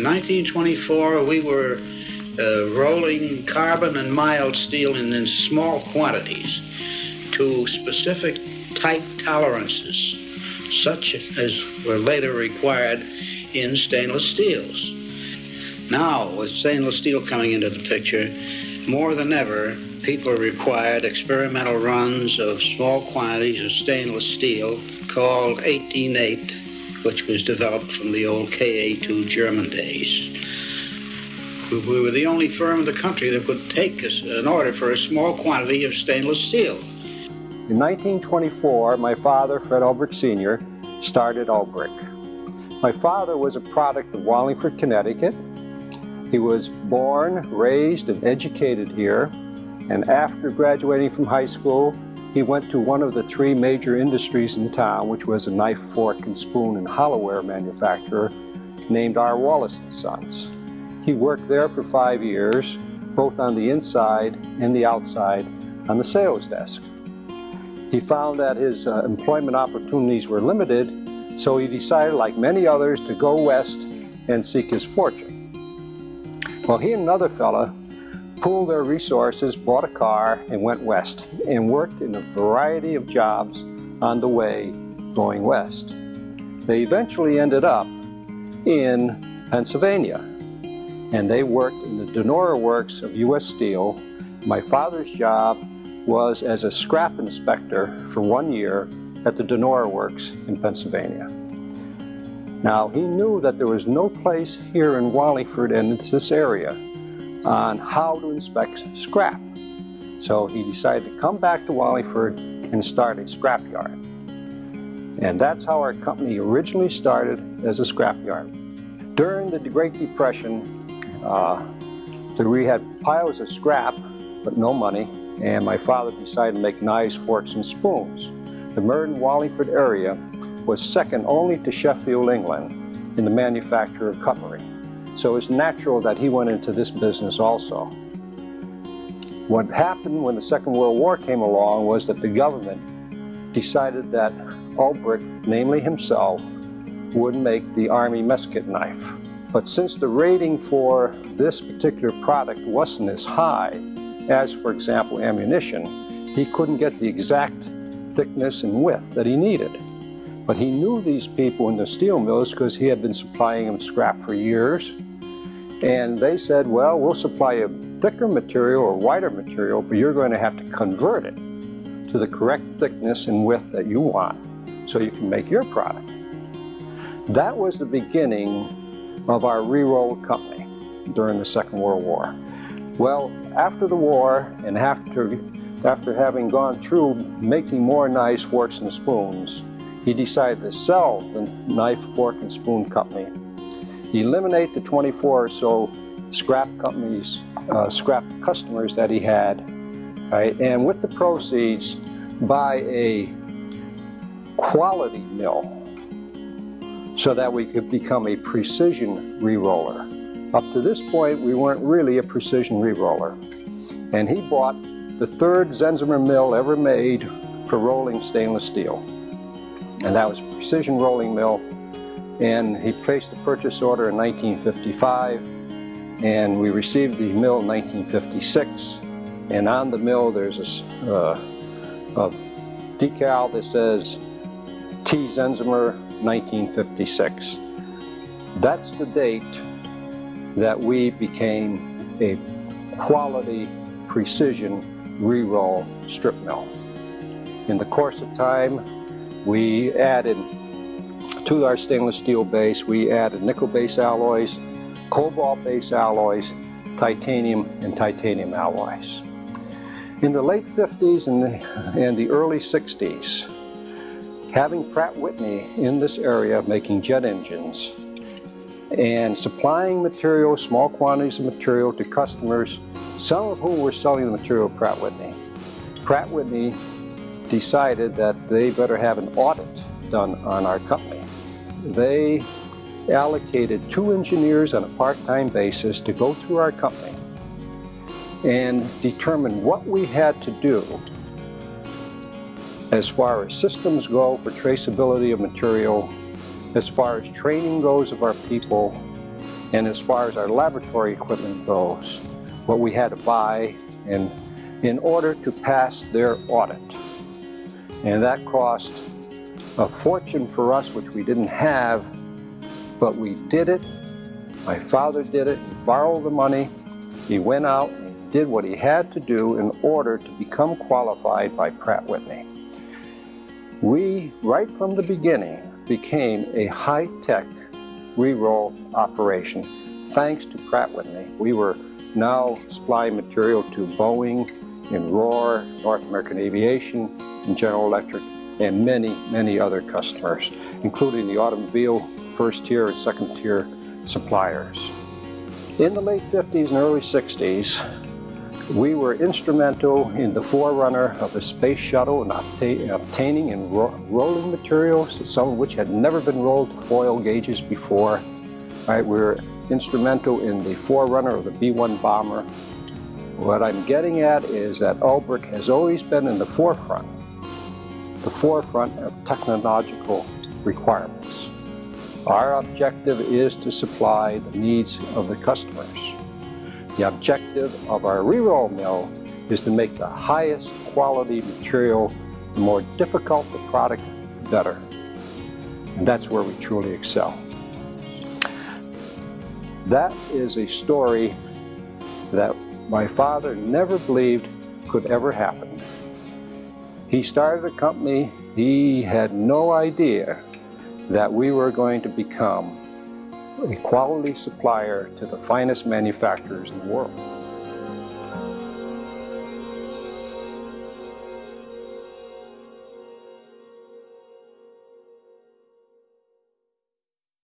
In 1924, we were uh, rolling carbon and mild steel in, in small quantities to specific tight tolerances, such as were later required in stainless steels. Now, with stainless steel coming into the picture, more than ever, people required experimental runs of small quantities of stainless steel called 188, which was developed from the old KA2 German days. We were the only firm in the country that could take an order for a small quantity of stainless steel. In 1924, my father, Fred Ulbrich Sr., started Ulbrich. My father was a product of Wallingford, Connecticut. He was born, raised, and educated here, and after graduating from high school, he went to one of the three major industries in town, which was a knife, fork, and spoon and hollowware manufacturer named R. Wallace & Sons. He worked there for five years, both on the inside and the outside on the sales desk. He found that his uh, employment opportunities were limited, so he decided, like many others, to go west and seek his fortune. Well, he and another fella pooled their resources, bought a car, and went west, and worked in a variety of jobs on the way going west. They eventually ended up in Pennsylvania, and they worked in the Donora Works of U.S. Steel. My father's job was as a scrap inspector for one year at the Donora Works in Pennsylvania. Now, he knew that there was no place here in Wallingford and this area on how to inspect scrap. So he decided to come back to Wallingford and start a scrap yard. And that's how our company originally started as a scrap yard. During the Great Depression, uh, we had piles of scrap, but no money, and my father decided to make knives, forks, and spoons. The Meriden Wallingford area was second only to Sheffield, England in the manufacture of cutlery. So it's natural that he went into this business also. What happened when the Second World War came along was that the government decided that Ulbrich, namely himself, would make the Army mess kit knife. But since the rating for this particular product wasn't as high as, for example, ammunition, he couldn't get the exact thickness and width that he needed. But he knew these people in the steel mills because he had been supplying them scrap for years and they said, well, we'll supply you thicker material or wider material, but you're going to have to convert it to the correct thickness and width that you want so you can make your product. That was the beginning of our re-roll company during the Second World War. Well, after the war and after, after having gone through making more knives, forks, and spoons, he decided to sell the knife, fork, and spoon company eliminate the 24 or so scrap companies, uh, scrap customers that he had, right? And with the proceeds, buy a quality mill so that we could become a precision re-roller. Up to this point, we weren't really a precision re-roller. And he bought the third Sendzimir mill ever made for rolling stainless steel. And that was a precision rolling mill and he placed a purchase order in 1955 and we received the mill in 1956 and on the mill there's a, uh, a decal that says T. Sendzimir 1956. That's the date that we became a quality precision re-roll strip mill. In the course of time we added to our stainless steel base, we added nickel-based alloys, cobalt-based alloys, titanium, and titanium alloys. In the late 50s and the, and the early 60s, having Pratt Whitney in this area making jet engines and supplying material, small quantities of material to customers, some of whom were selling the material Pratt Whitney. Pratt Whitney decided that they better have an audit done on our company they allocated two engineers on a part-time basis to go through our company and determine what we had to do as far as systems go for traceability of material, as far as training goes of our people, And as far as our laboratory equipment goes, what we had to buy in, in order to pass their audit. And that cost a fortune for us, which we didn't have, but we did it. My father did it, he borrowed the money, he went out and did what he had to do in order to become qualified by Pratt Whitney. We, right from the beginning, became a high-tech re-roll operation thanks to Pratt Whitney. We were now supplying material to Boeing, in Rohr, North American Aviation, and General Electric, and many, many other customers, including the automobile first tier and second tier suppliers. In the late 50s and early 60s, we were instrumental in the forerunner of the space shuttle and obtaining and ro rolling materials, some of which had never been rolled to foil gauges before. Right, we were instrumental in the forerunner of the B-1 bomber. What I'm getting at is that Ulbrich has always been in the forefront, the forefront of technological requirements. Our objective is to supply the needs of the customers. The objective of our re-roll mill is to make the highest quality material, the more difficult the product, the better. And that's where we truly excel. That is a story that my father never believed could ever happen. He started a company, he had no idea that we were going to become a quality supplier to the finest manufacturers in the world.